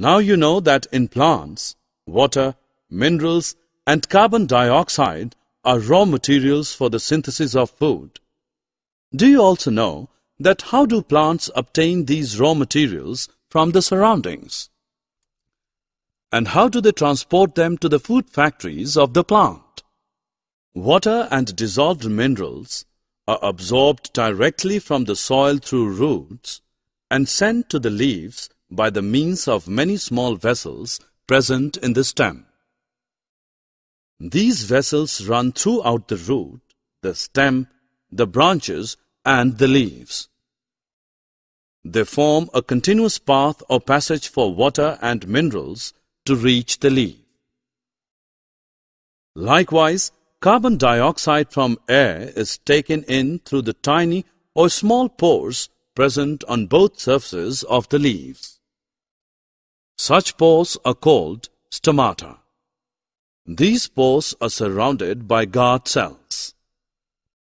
Now you know that in plants, water, minerals and carbon dioxide are raw materials for the synthesis of food. Do you also know that how do plants obtain these raw materials from the surroundings? And how do they transport them to the food factories of the plant? Water and dissolved minerals are absorbed directly from the soil through roots and sent to the leaves by the means of many small vessels present in the stem. These vessels run throughout the root, the stem, the branches and the leaves. They form a continuous path or passage for water and minerals to reach the leaf. Likewise, carbon dioxide from air is taken in through the tiny or small pores present on both surfaces of the leaves. Such pores are called stomata. These pores are surrounded by guard cells.